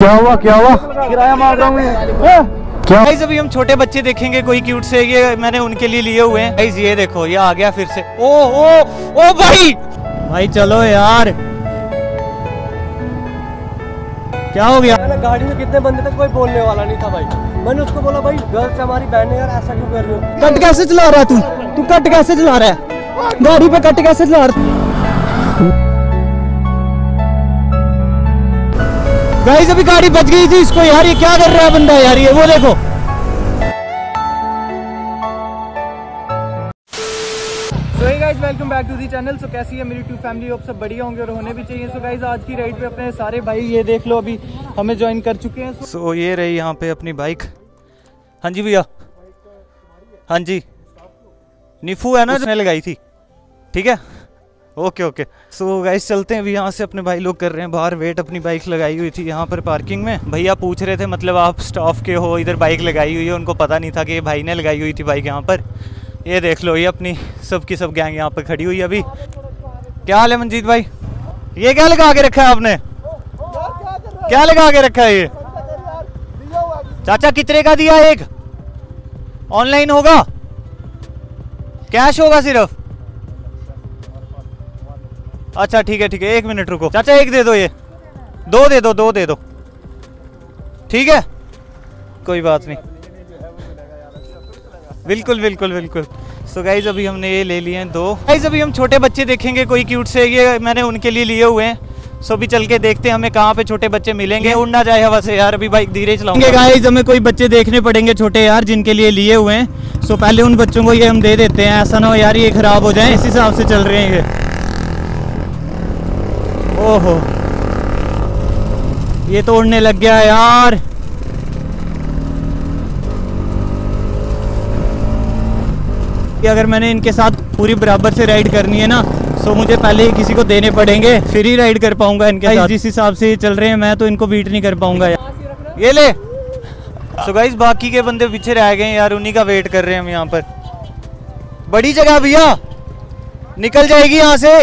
क्या हुआ क्या हुआ? किराया मांग रहा हूँ क्या गाइस अभी हम छोटे बच्चे देखेंगे कोई क्यूट से ये मैंने उनके लिए लिए हुए हैं। गाइस ये देखो ये आ गया फिर से। ओ ओ ओ भाई! भाई चलो यार। क्या हो गया? मैंने गाड़ी में कितने बंदे थे कोई बोलने वाला नहीं था भाई। मैंने उसको बोला भाई गर्ल से हमारी बहन है यार ऐसा क्यों कर रहे हो? कट कैसे चला रहा है तू? तू कट कैसे चला रहा है? गाड़ी पे कट कैसे चला रहा गाइस अभी गाड़ी बच गई थी इसको यार ये क्या कर रहा है बंदा यार? ये वो देखो। So welcome back to the channel so कैसी है मेरी टू फैमिली सब बढ़िया होंगे और होने भी चाहिए। सो गाइस आज की राइड पे अपने सारे भाई ये देख लो अभी हमें ज्वाइन कर चुके हैं। सो ये रही यहाँ पे अपनी बाइक हाँ जी भैया। हाँ जी। निफू है ना उसने लगाई थी। ठीक है? ओके ओके सो गाइस चलते हैं अभी यहाँ से। अपने भाई लोग कर रहे हैं बाहर। वेट अपनी बाइक लगाई हुई थी यहाँ पर पार्किंग में। भैया पूछ रहे थे मतलब आप स्टाफ के हो, इधर बाइक लगाई हुई है। उनको पता नहीं था कि ये भाई ने लगाई हुई थी बाइक यहाँ पर। ये देख लो, ये अपनी सब की सब गैंग यहाँ पर खड़ी हुई है अभी। क्या हाल है मंजीत भाई? ये क्या लगा के रखा है आपने? क्या लगा के रखा है ये? चाचा, कितने का दिया एक? ऑनलाइन होगा? कैश होगा सिर्फ़? अच्छा ठीक है ठीक है एक मिनट रुको। चाचा एक दे दो ये। दो दे दो दो दे दो। ठीक है? कोई बात नहीं। बिल्कुल बिल्कुल बिल्कुल। सो गाइज़ अभी हमने ये ले लिए हैं दो। गाइज़ अभी हम छोटे बच्चे देखेंगे कोई क्यूट से ये मैंने उनके लिए लिए हुए हैं। सो भी चल के देखते हैं हमें कहाँ पे छोटे बच्चे मिलेंगे। उड़ ना जाए हवा से यार अभी बाइक धीरे चलाऊँगे। गाइज़ हमें कोई बच्चे देखने पड़ेंगे छोटे यार जिनके लिए लिए हुए हैं। सो पहले उन बच्चों को ये हम दे देते हैं। ऐसा ना हो यार ये खराब हो जाए। इस हिसाब से चल रहे हैं ये। ओहो। ये तो उड़ने लग गया यार। कि अगर मैंने इनके साथ पूरी बराबर से राइड करनी है ना सो मुझे पहले ही किसी को देने पड़ेंगे फिर ही राइड कर पाऊँगा इनके साथ। जिस हिसाब से चल रहे हैं मैं तो इनको बीट नहीं कर पाऊँगा यार। ये ले। सो गाइस बाकी के बंदे पीछे रह गए यार उन्हीं का वेट कर रहे हैं हम यहाँ पर। बड़ी जगह भैया। निकल जाएगी यहाँ से।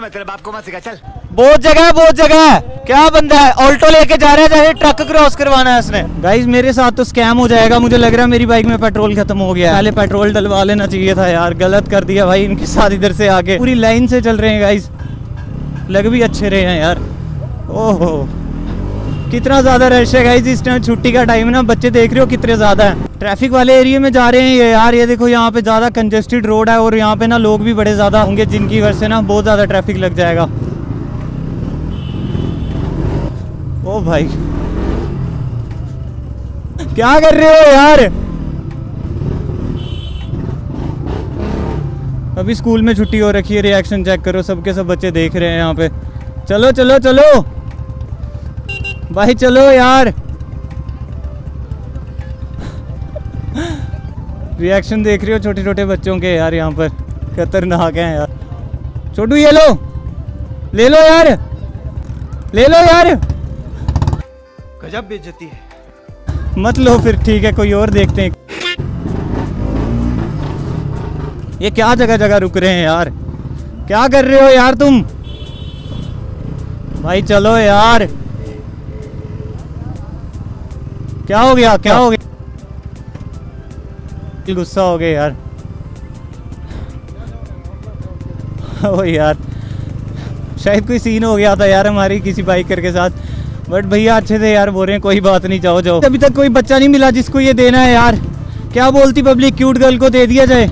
मैं तेरे बाप को मत सिखा चल। बहुत जगह है बहुत जगह है। क्या बंदा है? ऑल्टो लेके जा रहा है जैसे ट्रक क्रॉस करवाना है उसने। गाइज़ मेरे साथ तो स्कैम हो जाएगा। मुझे लग रहा है मेरी बाइक में पेट्रोल खत्म हो गया पहले पेट्रोल डलवा लेना चाहिए था यार। गलत कर दिया भाई इनके साथ इधर से आगे पूरी लाइन से चल रहे हैं गाइज़ लग भी अच्छे रहे हैं यार। ओहो। कितना ज़्यादा रश है गाइस इस टाइम छुट्टी का टाइम है ना, बच्चे देख रहे हो कितने ज़्यादा है। ट्रैफ़िक वाले एरिया में जा रहे हैं ये यार, ये देखो यहाँ पे ज़्यादा कंजेस्टेड रोड है और यहाँ पे ना लोग भी बड़े ज़्यादा होंगे जिनकी वजह से ना बहुत ज़्यादा ट्रैफ़िक लग जाएगा। ओ भाई। क्या कर रहे हो यार? अभी स्कूल में छुट्टी हो रखी है रिएक्शन चेक करो, सबके सब बच्चे देख रहे हैं यहाँ पे। चलो चलो चलो। भाई चलो यार। रिएक्शन देख रहे हो छोटे छोटे बच्चों के यार यहाँ पर। खतरनाक हैं यार। छोटू ये लो। ले लो यार। ले लो यार। गजब बेइज्जती है। मत लो फिर ठीक है कोई और देखते हैं। ये क्या जगह जगह रुक रहे हैं यार? क्या कर रहे हो यार तुम? भाई चलो यार। क्या हो गया? क्या हो गया? गुस्सा हो गया यार। ओ यार। शायद कोई सीन हो गया था यार हमारी किसी बाइकर के साथ। बट भैया अच्छे थे यार बोल रहे हैं कोई बात नहीं जाओ जाओ। अभी तक कोई बच्चा नहीं मिला जिसको ये देना है यार। क्या बोलती पब्लिक क्यूट गर्ल को दे दिया जाए?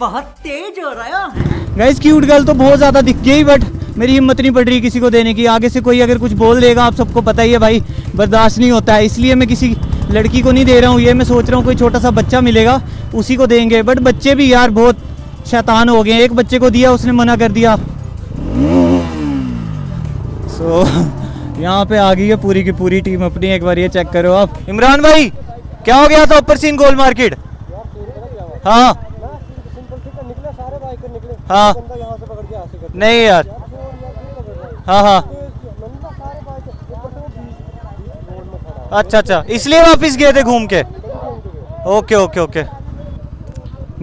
बहुत तेज हो रहा है गाइस क्यूट गर्ल तो बहुत ज़्यादा दिख गई बट मेरी हिम्मत नहीं पड़ रही किसी को देने की। आगे से कोई अगर कुछ बोल देगा आप सबको पता ही है भाई बर्दाश्त नहीं होता। है इसलिए मैं किसी लड़की को नहीं दे रहा हूँ ये मैं सोच रहा हूँ कोई छोटा सा बच्चा मिलेगा उसी को देंगे। बट बच्चे भी यार बहुत शैतान हो गए एक बच्चे को दिया उसने मना कर दिया। सो so, यहाँ पे आ गई है पूरी की पूरी टीम अपनी। एक बार ये चेक करो आप। इमरान भाई क्या हो गया था अपर सीन गोल मार्केट? हाँ। हाँ। नहीं यार। हाँ हाँ नंदा सारे बाइकर ऊपर से वो बीच रोड में खड़ा अच्छा अच्छा। इसलिए वापस गए थे घूम के? Okay okay okay.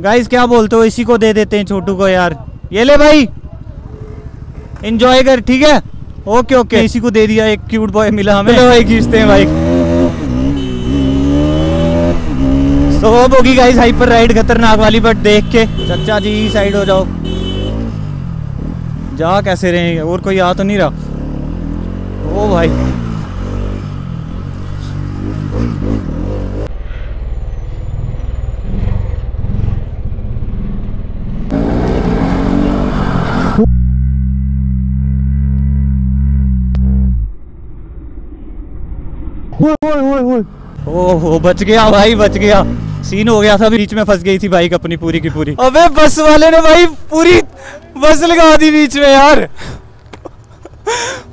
गाइस क्या बोलते हो? इसी को दे देते हैं छोटू को यार। ये ले भाई। एंजॉय कर ठीक है? Okay okay. इसी को दे दिया एक क्यूट बॉय मिला हमें। चलो भाई खींचते हैं सो अब होगी गाइस हाइपर राइड खतरनाक वाली बट देख के। चचा जी साइड हो जाओ। जा कैसे रहे और कोई आ तो नहीं रहा। ओ भाई। ओहो बच गया भाई बच गया। सीन हो गया था बीच में फंस गई थी बाइक अपनी पूरी की पूरी। अबे बस वाले ने भाई पूरी बस लगा दी बीच में यार।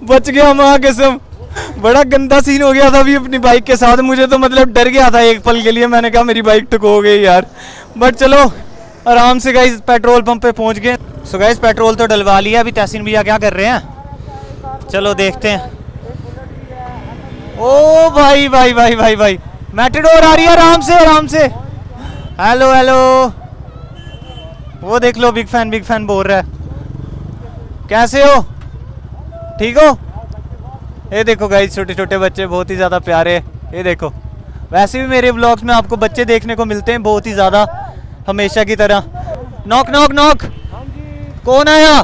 बच गया माँ कसम। बड़ा गंदा सीन हो गया था अभी अपनी बाइक के साथ। मुझे तो मतलब डर गया था एक पल के लिए। मैंने कहा मेरी बाइक टुक हो गई यार। बट चलो आराम से गाइस पेट्रोल पंप पे पहुँच गए। सो गाइस पेट्रोल तो डलवा लिया। अभी तहसीन भैया क्या कर रहे हैं? चलो देखते हैं। ओ भाई भाई भाई भाई भाई। मैटेडोर आ रही है आराम से आराम से। हेलो हेलो वो देख लो बिग फ़ैन बिग फ़ैन बोल रहा है। कैसे हो? ठीक हो? ये देखो गाइस छोटे छोटे बच्चे बहुत ही ज़्यादा प्यारे ये देखो। वैसे भी मेरे ब्लॉग्स में आपको बच्चे देखने को मिलते हैं बहुत ही ज़्यादा, हमेशा की तरह। नॉक नॉक नॉक कौन आया?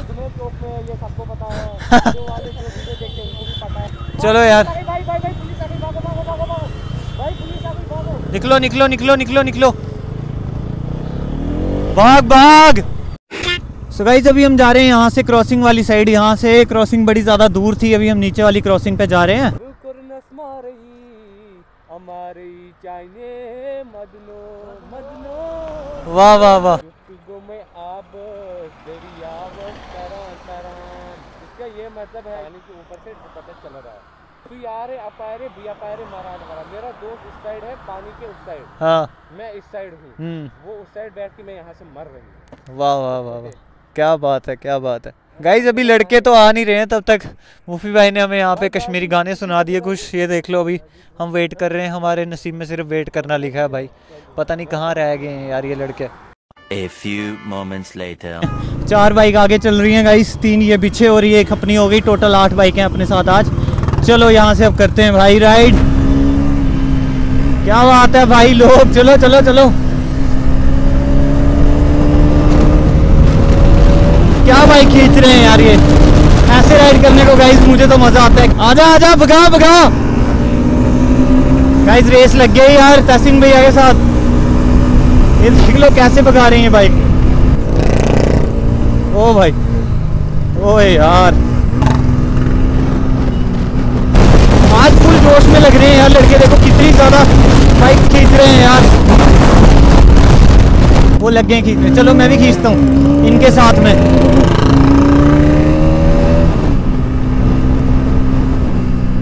चलो यार। निकलो निकलो निकलो निकलो निकलो। भाग भाग। सो गाइस अभी हम जा रहे हैं यहाँ से क्रॉसिंग वाली साइड यहाँ से क्रॉसिंग बड़ी ज़्यादा दूर थी अभी हम नीचे वाली क्रॉसिंग पे जा रहे हैं। वाह वाह वाह। ये मतलब है ऊपर से पता चल रहा है। तू यार अपायरे भी अपायरे मारा मारा मेरा दोस्त इस साइड है पानी के उस साइड। हाँ। मैं इस साइड हूँ। हम्म। वो उस साइड बैठ के मैं यहाँ से मर रही हूँ। वाह वाह वाह वाह। क्या बात है क्या बात है। गाइज़ अभी लड़के तो आ नहीं रहे हैं तब तक। मुफी भाई ने हमें यहाँ पे कश्मीरी गाने सुना दिए कुछ। ये देख लो अभी। हम वेट कर रहे हैं हमारे नसीब में सिर्फ़ वेट करना लिखा है भाई। पता नहीं कहाँ रह गए हैं यार ये लड़के। A few moments later. चार बाइक आगे चल रही हैं गाइस तीन ये पीछे और ये एक अपनी हो गई। टोटल आठ बाइक बाइकें अपने साथ आज। चलो यहाँ से अब करते हैं भाई राइड। क्या बात है भाई लोग? चलो चलो चलो। क्या बाइक खींच रहे हैं यार ये? ऐसे राइड करने को गाइस मुझे तो मज़ा आता है। आजा आजा, भगा भगा। गाइस रेस लग गई यार तहसीन भैया के साथ। ये देख लो कैसे भगा रही है बाइक ओ भाई ओए यार आज फुल जोश में लग रहे हैं यार लड़के। देखो कितनी ज़्यादा बाइक खींच रहे हैं यार। वो लग गए खींचने चलो मैं भी खींचता हूँ इनके साथ में।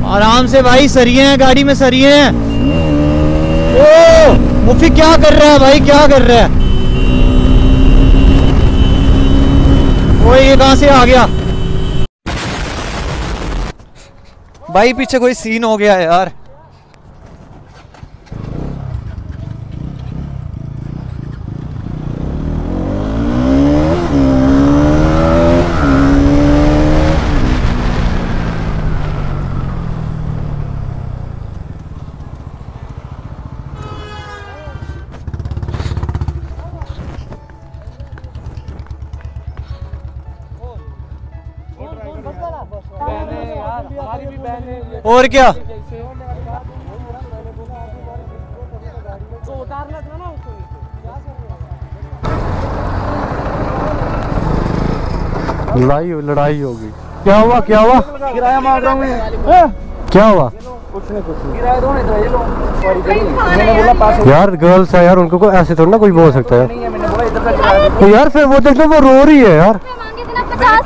आराम से भाई सरिये हैं, गाड़ी में सरिये हैं। ओ, मुफी क्या कर रहा है भाई, क्या कर रहा है? वो ये कहाँ से आ गया? भाई पीछे कोई सीन हो गया यार। और क्या? तो उतारना था ना उसको। लड़ाई लड़ाई होगी क्या हुआ क्या हुआ? किराया मार रहा हूँ क्या हुआ? दो नहीं तो पास यार गर्ल्स है यार उनको को ऐसे थोड़ा ना कोई बोल सकता है। है तो यार फिर वो देख लो वो रो रही है यार। ना पचास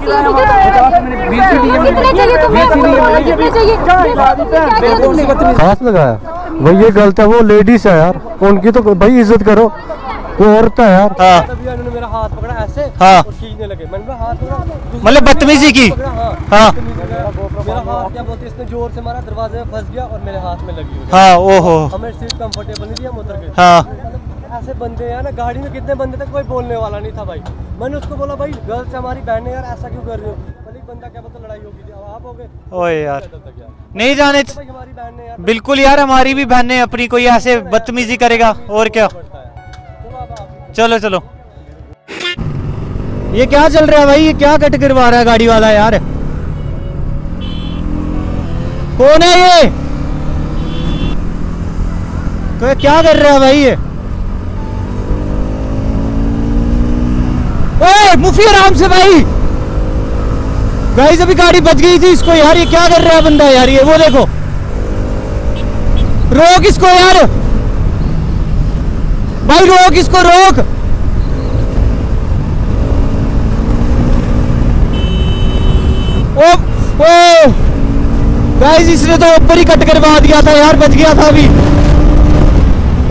कितने चाहिए तुम्हें? कितने चाहिए? क्या किया तुमने? हाथ लगाया। भाई ये गलत है वो लेडीज़ है यार। उनकी तो भाई इज़्ज़त करो। वो औरत है यार। हाँ। मेरा हाथ पकड़ा ऐसे। हाँ। और खींचने लगे। मैंने हाथ पकड़ा। मतलब बदतमीजी की। हाँ। हाँ। मेरा हाथ क्या बोलते इसने ज़ोर से मारा दरवाजे में फंस गया और मेरे हाथ में लगी। हुई हाँ ओहो। हमें सीट कंफर्टेबल नहीं थी हम उतर गए। हाँ। ऐसे बंदे हैं ना गाड़ी में कितने बंदे थे कोई बोलने वाला नहीं था भाई। मैंने उसको बोला भाई गर्ल्स हमारी बहन है यार ऐसा क्यों कर रही हो? बंदा क्या पता लड़ाई होगी थी अब आप हो गए। ओए यार। यार। नहीं जाने हमारी बहन यार बिल्कुल यार हमारी भी बहनें अपनी कोई ऐसे बदतमीजी करेगा और क्या? चलो चलो चलो। ये क्या चल रहा है भाई? ये क्या कट करवा रहा है गाड़ी वाला यार? कौन है ये? तो क्या कर रहा है भाई ये? ओए, मुफी आराम से भाई। गाइस अभी गाड़ी बच गई थी इसको यार, ये क्या कर रहा है बंदा यार, ये वो देखो। रोक इसको यार। भाई, रोक इसको, रोक। ओ ओ। गाइस इसने तो ऊपर ही कट करवा दिया था यार, बच गया था अभी।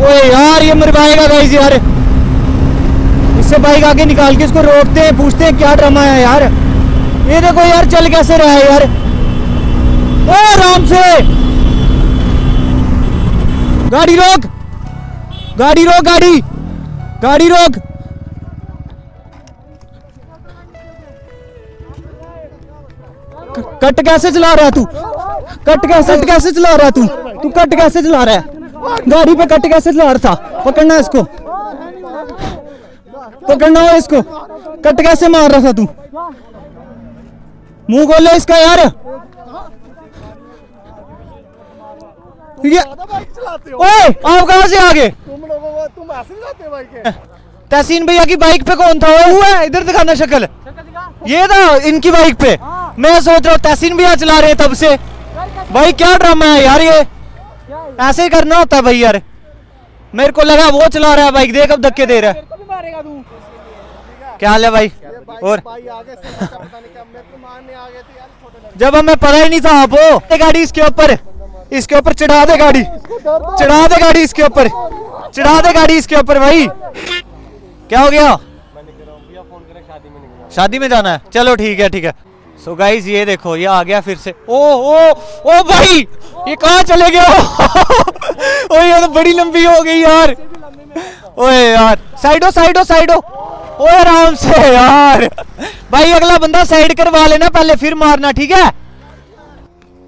ओए यार, ये मरवाएगा गाइस यार। इससे बाइक आगे निकाल के इसको रोकते हैं, पूछते हैं, क्या ड्रामा है यार? ये देखो यार, चल कैसे रहा है यार? ओ, आराम से। गाड़ी रोक। गाड़ी रोक, गाड़ी। गाड़ी रोक। कट कैसे चला रहा है तू? कट कैसे कट कैसे चला रहा है तू? तू कट कैसे चला रहा है? गाड़ी पे कट कैसे चला रहा था? पकड़ना इसको। पकड़ना हो इसको। कट कैसे मार रहा था तू? मुँह खोले इसका यार। ये ओए आप कहाँ से आ गए? तुम लोगों को तुम ऐसे नहीं जाते भाई के। तहसीन भैया की बाइक पे कौन था? वो हुआ है? इधर दिखाना शक्ल। ये था इनकी बाइक पे। मैं सोच रहा हूँ तहसीन भैया चला रहे तब से। भाई क्या ड्रामा है यार ये? ऐसे ही करना होता है भाई यार। मेरे को लगा वो चला रहा है बाइक। देख अब धक्के दे रहा है। क्या हाल है भाई? और? भाई आगे से बच्चा पता नहीं क्या मेरे को मारने आ गए थे यार छोटे लड़के। जब हमें पता ही नहीं था आप वो गाड़ी इसके ऊपर इसके ऊपर चढ़ा दे गाड़ी। चढ़ा दे गाड़ी इसके ऊपर चढ़ा दे गाड़ी इसके ऊपर भाई। क्या हो गया? शादी में जाना है। चलो ठीक है ठीक है। सो गाइज़ ये देखो ये आ गया फिर से। ओ ओ ओ भाई ये कहाँ चले गए ओ ये तो बड़ी लंबी हो गई यार। ओए यार साइडो साइडो साइडो। ओए आराम से यार। भाई अगला बंदा साइड करवा लेना पहले फिर मारना ठीक है?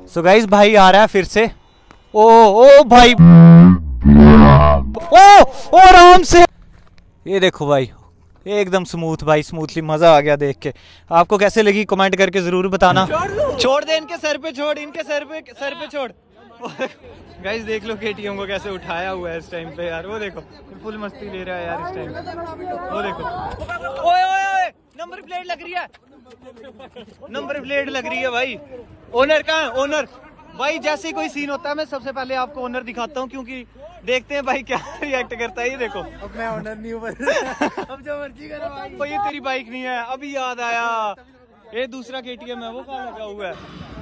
सो so गाइज़ भाई आ रहा है फिर से। ओ ओ भाई। ओ ओ आराम से। ये देखो भाई एकदम स्मूथ भाई स्मूथली मज़ा आ गया देख के। आपको कैसे लगी? कमेंट करके ज़रूर बताना। छोड़ दे इनके सर पे छोड़ इनके सर पे सर पे छोड़। गाइस देख लो केटीएम को कैसे उठाया हुआ है इस टाइम पे यार। वो देखो फुल मस्ती ले रहा है यार इस टाइम वो देखो। ओए ओए ओए नंबर प्लेट लग रही है। नंबर प्लेट लग रही है भाई। ओनर कहाँ है? ओनर भाई जैसे ही कोई सीन होता है मैं सबसे पहले आपको ओनर दिखाता हूँ क्योंकि देखते हैं भाई क्या रिएक्ट करता है। ये देखो। अब मैं ओनर नहीं हूँ अब जो मर्ज़ी करो ये तेरी बाइक नहीं है। अभी याद आया। ये दूसरा केटीएम है वो कहाँ लगा हुआ है?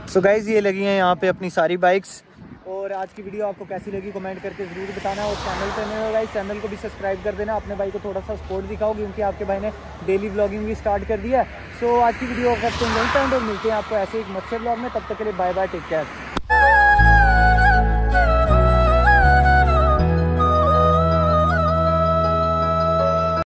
सो so गाइज़ ये लगी हैं यहाँ पे अपनी सारी बाइक्स और आज की वीडियो आपको कैसी लगी कमेंट करके ज़रूर बताना और चैनल पर नहीं होगा इस चैनल को भी सब्सक्राइब कर देना। अपने भाई को थोड़ा सा सपोर्ट दिखाओ, क्योंकि आपके भाई ने डेली ब्लॉगिंग भी स्टार्ट कर दिया है। सो आज की वीडियो करते हैं नहीं end और मिलते हैं आपको ऐसे एक मच्छर ब्लॉग में। तब तक के लिए बाय बाय टेक केयर